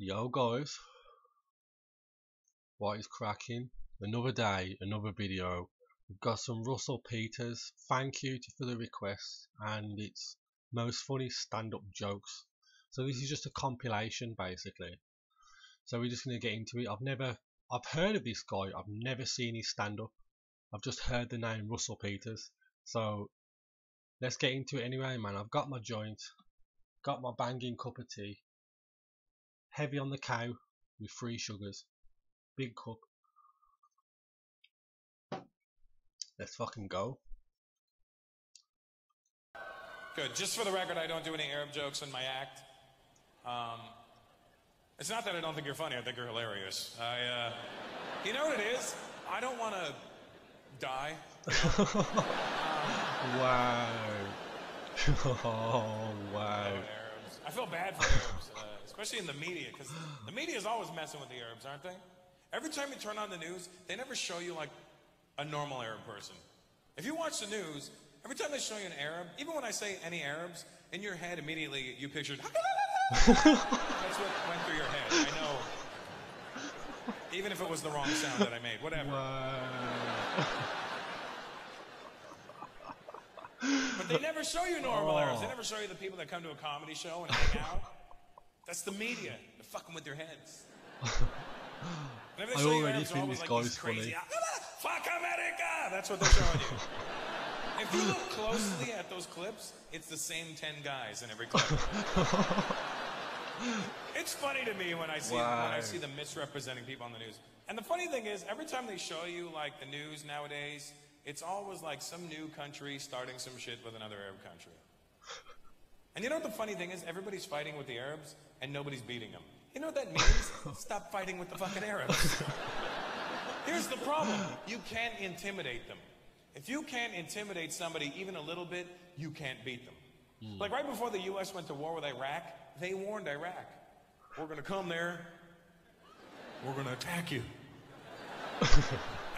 Yo guys, what is cracking? Another day, another video. We've got some Russell Peters. Thank you for the request, and it's most funny stand-up jokes. So this is just a compilation, basically. So we're just gonna get into it. I've never, I've heard of this guy. I've never seen his stand-up. I've just heard the name Russell Peters. So let's get into it anyway, man. I've got my joint, got my banging cup of tea heavy on the cow with three sugars. Big cup. Let's fucking go. Good. Just for the record, I don't do any Arab jokes in my act. Um, it's not that I don't think you're funny. I think you're hilarious. I, uh, you know what it is? I don't want to die. wow. oh, wow. I feel bad for Arabs. Especially in the media, because the media is always messing with the Arabs, aren't they? Every time you turn on the news, they never show you like a normal Arab person. If you watch the news, every time they show you an Arab, even when I say any Arabs, in your head immediately you pictured. That's what went through your head. I know. Even if it was the wrong sound that I made, whatever. Wow. But they never show you normal Oh. Arabs. They never show you the people that come to a comedy show and hang out. That's the media. They're fucking with their heads. I already think this guy like is these funny. crazy, ah, ah, Fuck America! That's what they're showing you. if you look closely at those clips, it's the same 10 guys in every clip. it's funny to me when I see when I see them misrepresenting people on the news. And the funny thing is, every time they show you like the news nowadays, it's always like some new country starting some shit with another Arab country. And you know what the funny thing is? Everybody's fighting with the Arabs and nobody's beating them. You know what that means? Stop fighting with the fucking Arabs. Here's the problem. You can't intimidate them. If you can't intimidate somebody even a little bit, you can't beat them. Hmm. Like right before the US went to war with Iraq, they warned Iraq, we're gonna come there, we're gonna attack you.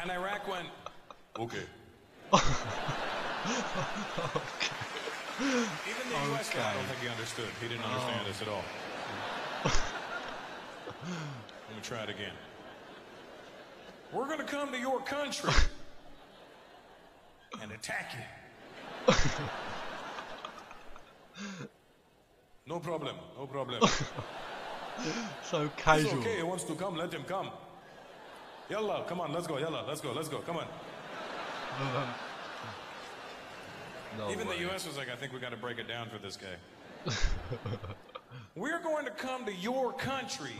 and Iraq went, okay. Even the US guy, I don't think he understood. He didn't understand us at all. Let me try it again. We're gonna come to your country and attack you. No problem, no problem. So casual. It's okay, he wants to come, let him come. Yalla, come on, let's go, yalla, let's go, let's go, come on. No Even way. the US was like, I think we gotta break it down for this guy. We're going to come to your country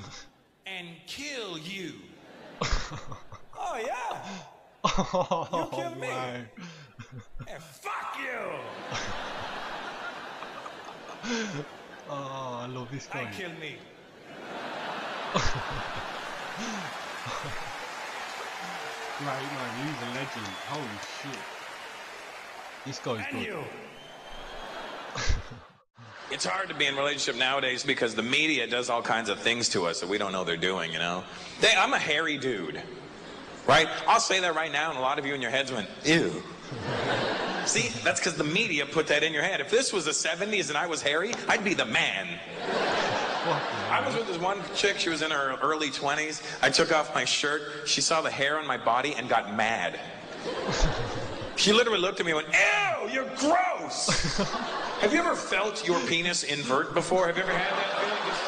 and kill you. oh, yeah. Oh, kill me. Hey, fuck you. Oh, I love this I guy. kill me. Right, man, he's a legend. Holy shit. This guy's good. It's hard to be in a relationship nowadays because the media does all kinds of things to us that we don't know they're doing, you know? They, I'm a hairy dude, right? I'll say that right now, and a lot of you in your heads went, ew. See, that's because the media put that in your head. If this was the 70s and I was hairy, I'd be the man. I was with this one chick, she was in her early 20s. I took off my shirt, she saw the hair on my body and got mad. She literally looked at me and went, Ew, you're gross! Have you ever felt your penis invert before? Have you ever had that feeling? Just-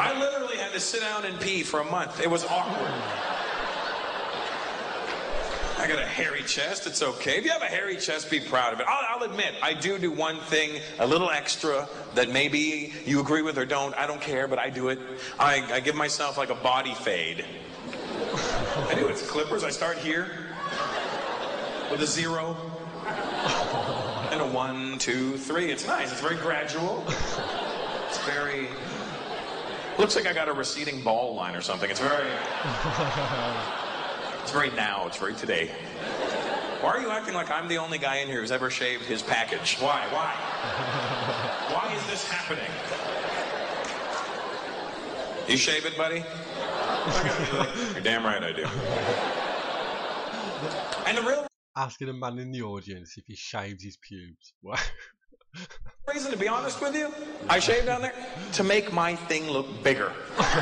I literally had to sit down and pee for a month. It was awkward. I got a hairy chest. It's okay. If you have a hairy chest, be proud of it. I'll, I'll admit, I do do one thing a little extra that maybe you agree with or don't. I don't care, but I do it. I, I give myself like a body fade. I do. It's clippers. I start here with a zero and a one, two, three. It's nice. It's very gradual. It's very. Looks like I got a receding ball line or something. It's very. It's very now. It's very today. Why are you acting like I'm the only guy in here who's ever shaved his package? Why? Why? Why is this happening? You shave it, buddy? You're damn right I do. And the real Asking a man in the audience if he shaves his pubes. Wow. reason, to be honest with you, I shaved down there to make my thing look bigger.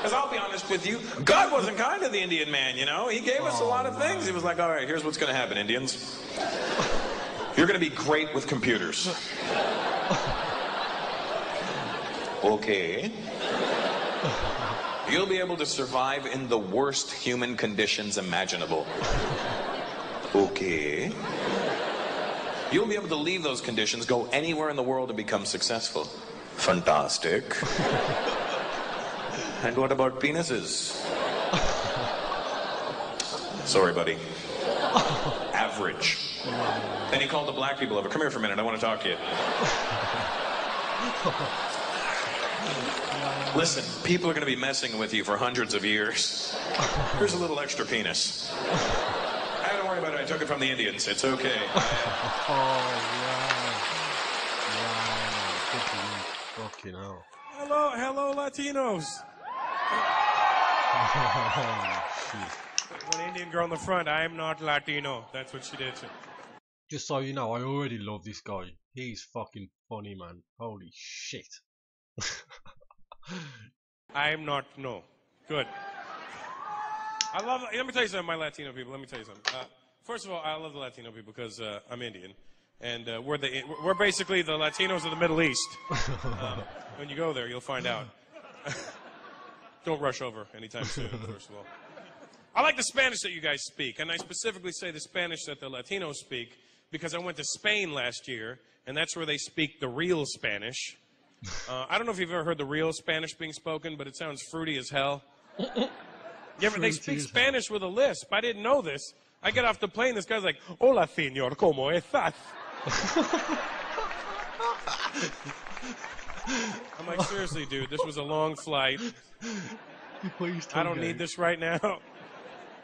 Because I'll be honest with you, God wasn't kind to the Indian man, you know? He gave us a lot of oh, things. He was like, all right, here's what's going to happen, Indians. You're going to be great with computers. Okay. You'll be able to survive in the worst human conditions imaginable. Okay. You'll be able to leave those conditions, go anywhere in the world, and become successful. Fantastic. and what about penises? Sorry, buddy. Average. Then he called the black people over. Come here for a minute. I want to talk to you. Listen, people are going to be messing with you for hundreds of years. Here's a little extra penis. I don't worry about it. I took it from the Indians. It's okay. Oh, wow. Wow. Good for you. Fucking hell. Hello, hello, Latinos. Oh. One Indian girl in the front. I am not Latino. That's what she did. Just so you know, I already love this guy. He's fucking funny, man. Holy shit. I am not. No. Good. I love. Let me tell you something, my Latino people. Let me tell you something. Uh, first of all, I love the Latino people because uh, I'm Indian, and uh, we're the we're basically the Latinos of the Middle East. Um, when you go there, you'll find out. Don't rush over anytime soon. First of all, I like the Spanish that you guys speak, and I specifically say the Spanish that the Latinos speak because I went to Spain last year, and that's where they speak the real Spanish. Uh, I don't know if you've ever heard the real Spanish being spoken, but it sounds fruity as hell. Yeah, but they speak hell. Spanish with a lisp. I didn't know this. I get off the plane, this guy's like, Hola, señor, ¿cómo estás? I'm like, seriously, dude, this was a long flight. Please I don't need this right now. I'm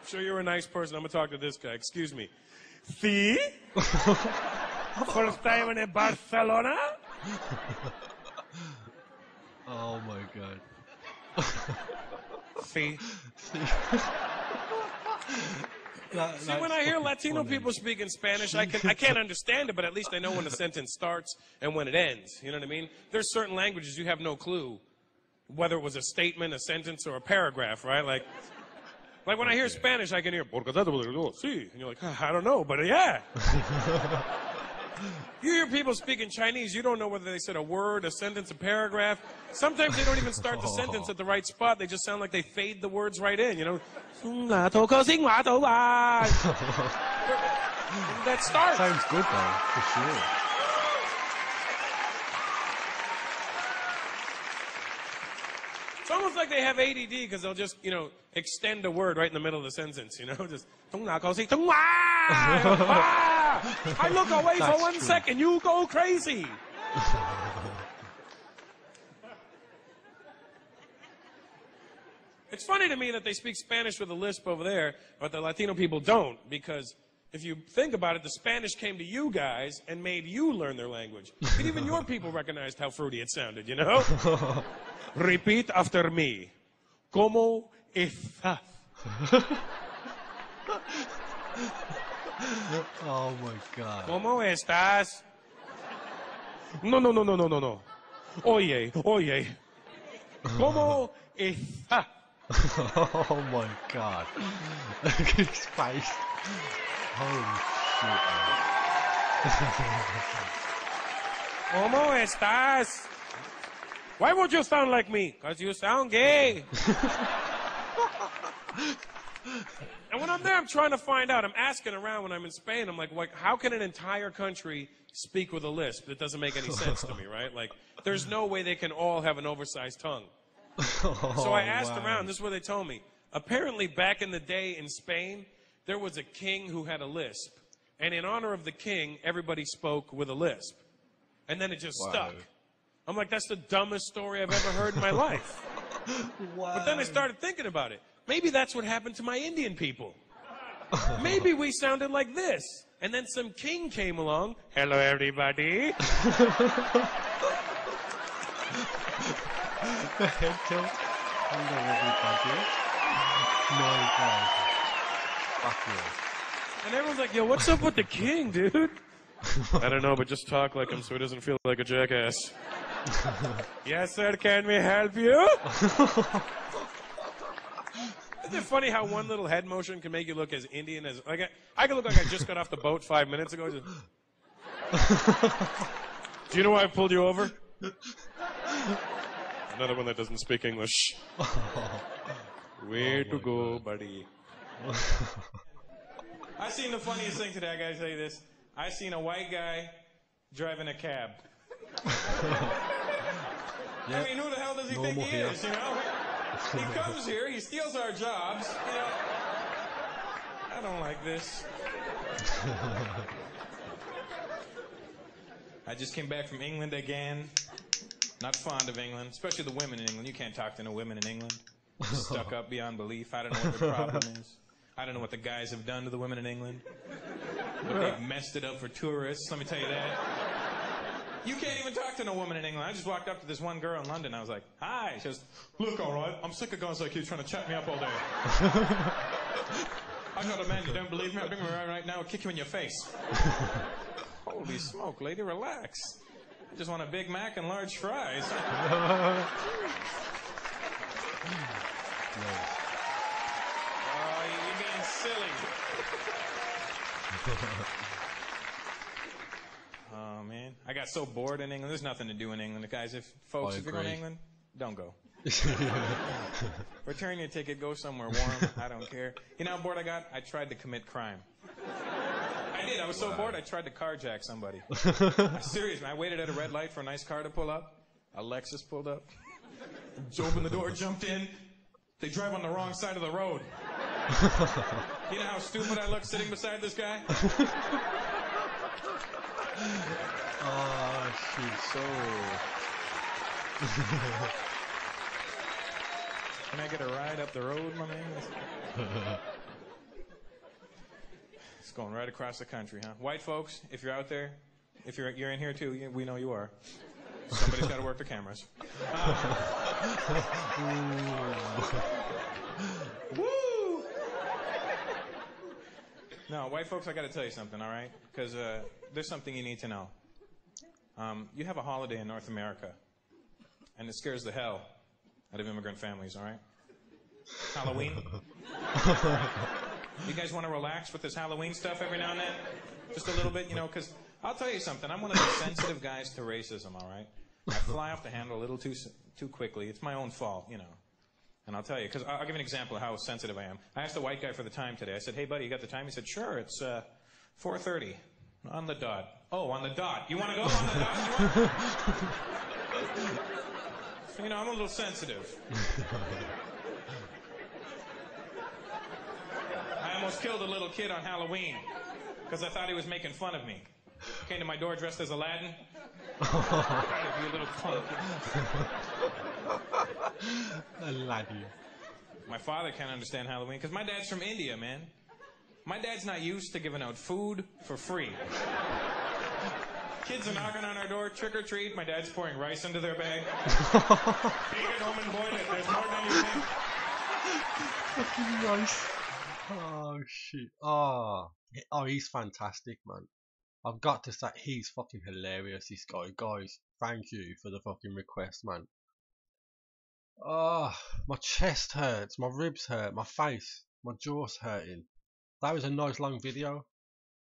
sure you're a nice person. I'm going to talk to this guy. Excuse me. See? First time in Barcelona? God. See? That- See, when I hear Latino funny. people speak in Spanish, I can I can't understand it, but at least I know when a sentence starts and when it ends. You know what I mean? There's certain languages you have no clue whether it was a statement, a sentence, or a paragraph, right? Like, like when I hear Spanish, I can hear "Porque tanto, porque no, sí," and you're like, "Ah, I don't know, but yeah. you hear people speaking Chinese, you don't know whether they said a word, a sentence, a paragraph. Sometimes they don't even start the sentence at the right spot. They just sound like they fade the words right in. You know, that starts. Sounds good though, for sure. It's almost like they have ADD because they'll just, you know, extend a word right in the middle of the sentence, you know? Just, I look away for one true. second, you go crazy. It's funny to me that they speak Spanish with a lisp over there, but the Latino people don't, because if you think about it, the Spanish came to you guys and made you learn their language. And even your people recognized how fruity it sounded, you know? Repeat after me. ¿Cómo estás? Oh my god. ¿Cómo estás? No, no, no, no, no, no, no. Oye, oye. ¿Cómo estás? Oh my god. Look at his face. Holy shit, ¿Cómo estás? Why won't you sound like me? Because you sound gay. And when I'm there, I'm trying to find out. I'm asking around when I'm in Spain. I'm like, like, how can an entire country speak with a lisp? That doesn't make any sense to me, right? Like, there's no way they can all have an oversized tongue. So I oh, asked Oh, wow. around. This is what they told me. Apparently, back in the day in Spain, there was a king who had a lisp. And in honor of the king, everybody spoke with a lisp. And then it just Wow. stuck. I'm like, that's the dumbest story I've ever heard in my life. But then I started thinking about it. Maybe that's what happened to my Indian people. Maybe we sounded like this. And then some king came along. Hello, everybody. Head tilt. Hello, everybody. God. Fuck you. And everyone's like, yo, what's up with the king, dude? I don't know, but just talk like him so he doesn't feel like a jackass. yes, sir. Can we help you? Isn't it funny how one little head motion can make you look as Indian as like I, I can look like I just got off the boat five minutes ago. Just, Do you know why I pulled you over? Another one that doesn't speak English. Where to go, buddy? I seen the funniest thing today. I gotta tell you this. I seen a white guy driving a cab. I mean, who the hell does he think he here. is? You know, he comes here, he steals our jobs. You know, I don't like this. I just came back from England again. Not fond of England, especially the women in England. You can't talk to no women in England. Stuck up beyond belief. I don't know what the problem is. I don't know what the guys have done to the women in England. But they've messed it up for tourists, let me tell you that. You can't even talk to no woman in England. I just walked up to this one girl in London. I was like, hi. She goes, look, all right, I'm sick of guys like you trying to chat me up all day. I got a man, you don't believe me? I'll bring him around right now and kick you in your face. Holy smoke, lady, relax. I just want a Big Mac and large fries. Oh, you're being silly. Got so bored in England. There's nothing to do in England, guys. If folks, I if you're going to. England, don't go. Return your ticket. Go somewhere warm. I don't care. You know how bored I got? I tried to commit crime. I did. I was so bored. I tried to carjack somebody. Serious, man. I waited at a red light for a nice car to pull up. A Lexus pulled up. Opened the door, jumped in. They drive on the wrong side of the road. You know how stupid I look sitting beside this guy? Oh, shit. So. Can I get a ride up the road, my man? It's going right across the country, huh? White folks, if you're out there, if you're you're in here too, you- we know you are. Somebody's got to work the cameras. Woo! No, white folks, I got to tell you something, all right? Because uh, there's something you need to know. Um, you have a holiday in North America, and it scares the hell out of immigrant families, all right? Halloween. you guys want to relax with this Halloween stuff every now and then? Just a little bit, you know, because I'll tell you something. I'm one of the sensitive guys to racism, all right? I fly off the handle a little too, too quickly. It's my own fault, you know. And I'll tell you, because I'll give an example of how sensitive I am. I asked the white guy for the time today. I said, hey, buddy, you got the time? He said, sure, it's uh, 4.30 on the dot. Oh, on the dot. You want to go on the dot? You know, I'm a little sensitive. I almost killed a little kid on Halloween because I thought he was making fun of me. Came to my door dressed as Aladdin. You little punk. Aladdin. My father can't understand Halloween because my dad's from India, man. My dad's not used to giving out food for free. Kids are knocking on our door, trick or treat. My dad's pouring rice into their bag. Be good home and boy, there's more than you think. Nice. Oh shit. Oh. Oh, he's fantastic, man. I've got to say, he's fucking hilarious. This guy, guys. Thank you for the fucking request, man. Oh, my chest hurts, my ribs hurt, my face, my jaw's hurting. That was a nice long video,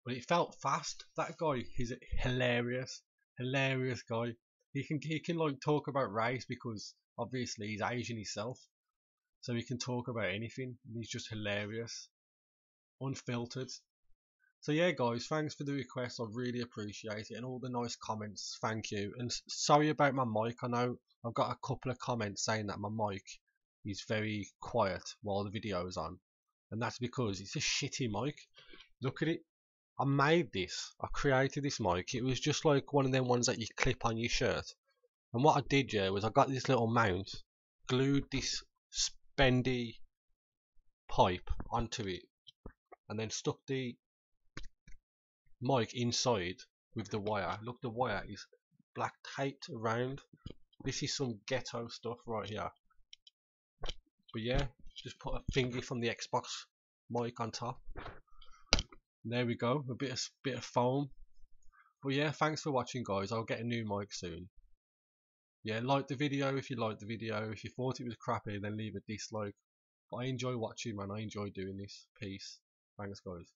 but it felt fast. That guy, he's hilarious, hilarious guy. He can he can like talk about race because obviously he's Asian himself, so he can talk about anything. He's just hilarious, unfiltered. So yeah, guys, thanks for the request. I really appreciate it, and all the nice comments. Thank you. And sorry about my mic. I know I've got a couple of comments saying that my mic is very quiet while the video is on, and that's because it's a shitty mic. Look at it. I made this. I created this mic. It was just like one of them ones that you clip on your shirt. And what I did, yeah, was I got this little mount, glued this spendy pipe onto it, and then stuck the mic inside with the wire. Look, the wire is black taped around. This is some ghetto stuff right here. But yeah, just put a thingy from the Xbox mic on top. And there we go, a bit of bit of foam. But yeah, thanks for watching, guys. I'll get a new mic soon. Yeah, like the video if you liked the video. If you thought it was crappy, then leave a dislike. But I enjoy watching, man. I enjoy doing this. Peace. Thanks, guys.